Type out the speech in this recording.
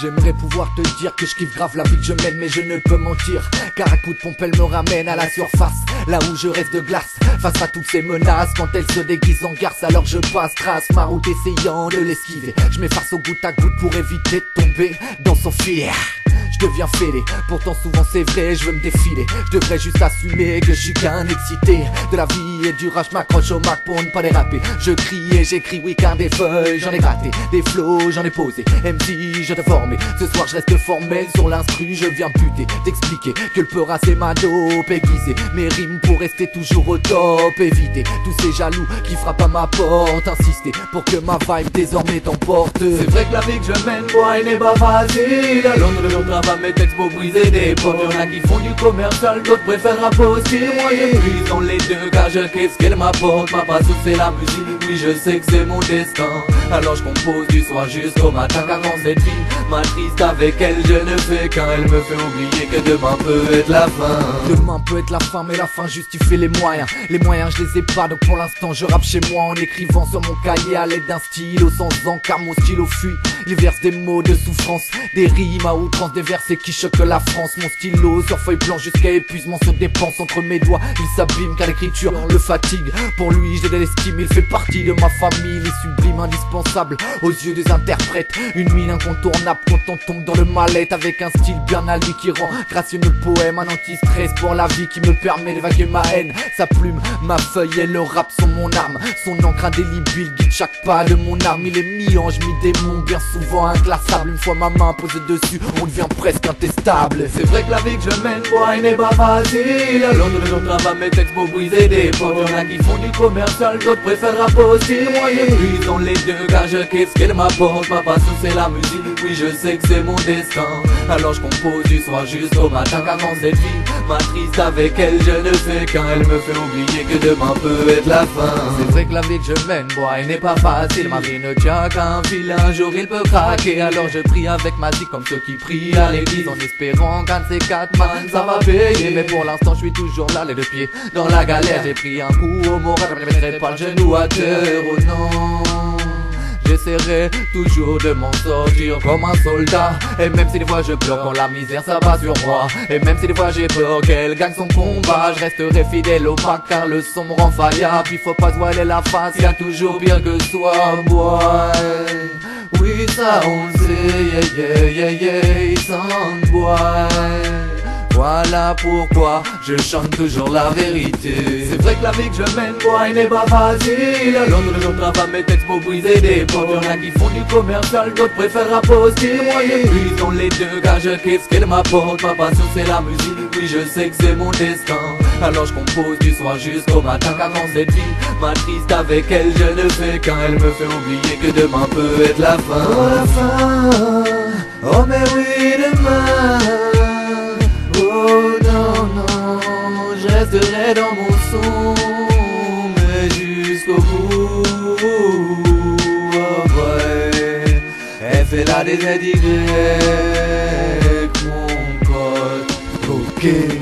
J'aimerais pouvoir te dire que je kiffe grave la vie que je mène mais je ne peux mentir. Car un coup de pompe elle me ramène à la surface Là où je reste de glace. Face à toutes ces menaces Quand elles se déguisent en garce alors je passe trace. Ma route essayant de l'esquiver. Je m'efface au goutte à goutte pour éviter de tomber dans son filet je deviens fêlé. Pourtant souvent c'est vrai, je veux me défiler. Je devrais juste assumer que je suis qu'un excité de la vie et du rage. M'accroche au Mac pour ne pas déraper. Je crie et j'écris, oui car des feuilles j'en ai gratté, des flots j'en ai posé. MC, je t'ai formé. Ce soir je reste formel sur l'instru, je viens buter, t'expliquer que le peur c'est ma dope aiguisée. Mes rimes pour rester toujours au top, éviter tous ces jaloux qui frappent à ma porte. Insister pour que ma vibe désormais t'emporte. C'est vrai que la vie que je mène, moi, elle n'est pas facile. À Londres, le travail, mes textes pour briser des portes. Y'en a qui font du commercial, d'autres préfèrent imposter. Moi, je prise dans les deux, car je qu'est-ce qu'elle m'apporte. Ma passion, c'est la musique. Oui, je sais que c'est mon destin. Alors je compose du soir jusqu'au matin, car dans cette vie, ma triste avec elle, je ne fais qu'un. Elle me fait oublier que demain peut être la fin. Demain peut être la fin, mais la fin justifie les moyens. Les moyens, je les ai pas, donc pour l'instant, je rappe chez moi en écrivant sur mon cahier à l'aide d'un stylo sans encart. Mon stylo fuit, il verse des mots de souffrance, des rimes à outrance, des versets qui choquent la France. Mon stylo sur feuille blanche jusqu'à épuisement se dépense entre mes doigts. Il s'abîme car l'écriture fatigue. Pour lui, j'ai de l'estime, il fait partie de ma famille. Il est sublime, indispensable aux yeux des interprètes. Une mine incontournable quand on tombe dans le mal-être avec un style bien à qui rend gracieux le poème. Un anti-stress pour la vie qui me permet d'évacuer ma haine. Sa plume, ma feuille et le rap sont mon arme. Son encre indélébile guide chaque pas de mon arme. Il est mi-ange, mi-démon, bien souvent inclassable. Une fois ma main posée dessus, on devient presque intestable. C'est vrai que la vie que je mène, moi, n'est pas facile. À Londres, le travail, mes textes pour briser des portes. Y'en a qui font du commercial, d'autres préfèrent imposter. Moi, je dans les deux, car je qu'est-ce qu'elle m'apporte? Ma passion, c'est la musique. Oui, je sais que c'est mon destin. Alors je compose du soir jusqu'au matin, car dans cette vie, ma triste avec elle, je ne fais qu'un. Elle me fait oublier que demain peut être la fin. C'est vrai que la vie que je mène, boy, elle n'est pas facile. Ma vie ne tient qu'un fil, un jour il peut craquer. Alors je prie avec ma vie comme ceux qui prient à l'église en espérant qu'un de ces quatre man ça va payer. Mais pour l'instant, je suis toujours là, les deux pieds dans la galère. J'ai pris un coup au moral, je ne mettrai pas le genou à terre, oh non. J'essaierai toujours de m'en sortir comme un soldat Et même si des fois je pleure quand la misère s'abat sur moi Et même si des fois j'ai peur qu'elle gagne son combat Je resterai fidèle au pas car le son me rend faillable Puis faut pas se voiler la face, y a toujours pire que soi boy Oui ça on sait, yeah yeah yeah yeah, sound boy voilà pourquoi je chante toujours la vérité. C'est vrai que la vie que je mène, moi, elle n'est pas facile. À Londres, je travaille mes textes pour briser des portes Y'en a qui font du commercial, d'autres préfèrent imposter Moi, je prise dans les deux, car je kiffe ce qu'elle m'apporte? Ma passion, c'est la musique, oui, je sais que c'est mon destin. Alors je compose du soir jusqu'au matin. Car dans cette vie, ma triste avec elle, je ne fais qu'un. Elle me fait oublier que demain peut être la fin. Oh la fin, oh mais oui resterai dans mon son, mais jusqu'au bout. Oh ouais, elle fait la des mon pote. Ok.